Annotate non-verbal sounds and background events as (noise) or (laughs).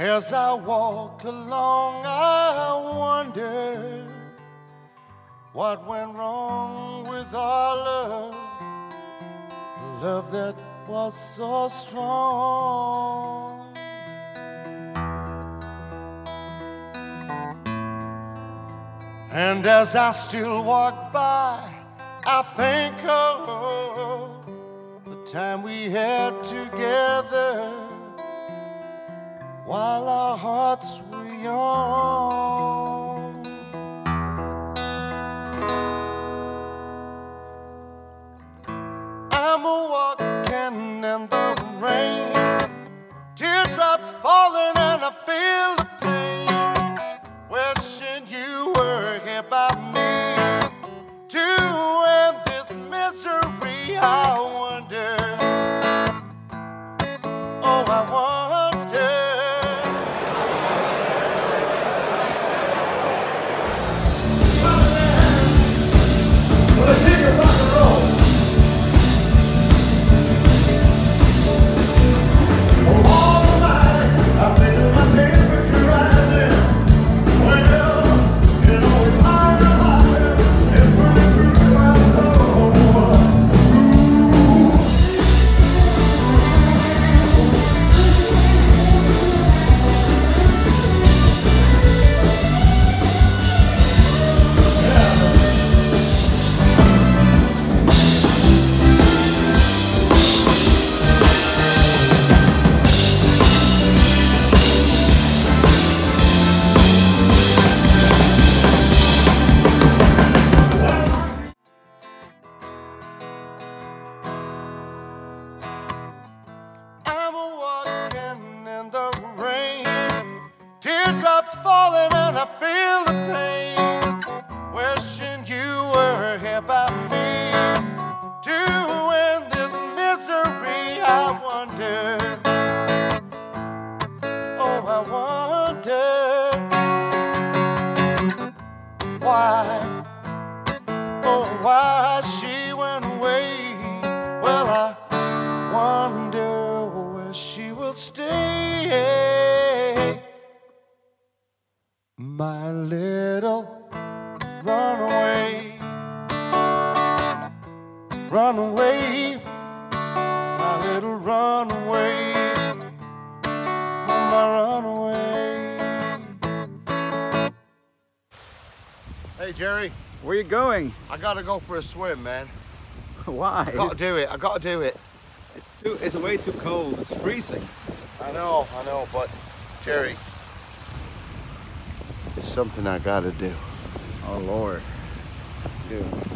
As I walk along, I wonder what went wrong with our love, love that was so strong. And as I still walk by, I think of the time we had together while our hearts were young. I'm a walking in the rain, teardrops falling, and I feel teardrops falling, and I feel the pain. Wishing you were here by me to end this misery. I wonder, oh, I wonder why, oh, why she went away. Well, I wonder where she will stay. My little runaway, runaway, my little runaway, my runaway. Hey Jerry, Where you going? I gotta go for a swim, man. (laughs) Why? I gotta do it. I gotta do it. It's too. It's way too cold. It's freezing. I know, I know, but Jerry, it's something I gotta do. Oh Lord. Dude.